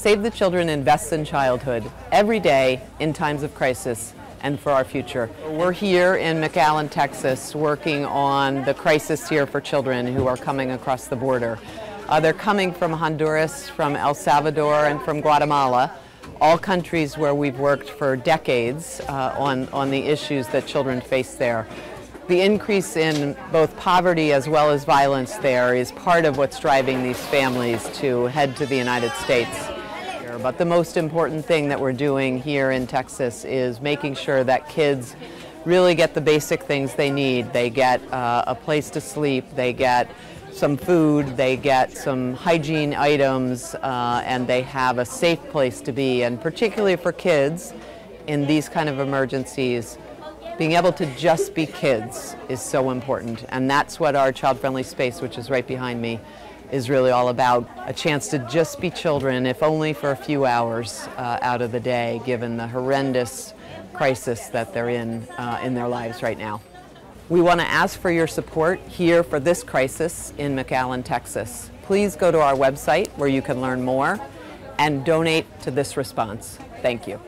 Save the Children invests in childhood every day in times of crisis and for our future. We're here in McAllen, Texas, working on the crisis here for children who are coming across the border. Uh, they're coming from Honduras, from El Salvador, and from Guatemala, all countries where we've worked for decades uh, on, on the issues that children face there. The increase in both poverty as well as violence there is part of what's driving these families to head to the United States. But the most important thing that we're doing here in Texas is making sure that kids really get the basic things they need. They get uh, a place to sleep, they get some food, they get some hygiene items, uh, and they have a safe place to be. And particularly for kids in these kind of emergencies, being able to just be kids is so important. And that's what our child-friendly space, which is right behind me, is really all about a chance to just be children, if only for a few hours uh, out of the day, given the horrendous crisis that they're in uh, in their lives right now. We want to ask for your support here for this crisis in McAllen, Texas. Please go to our website where you can learn more and donate to this response. Thank you.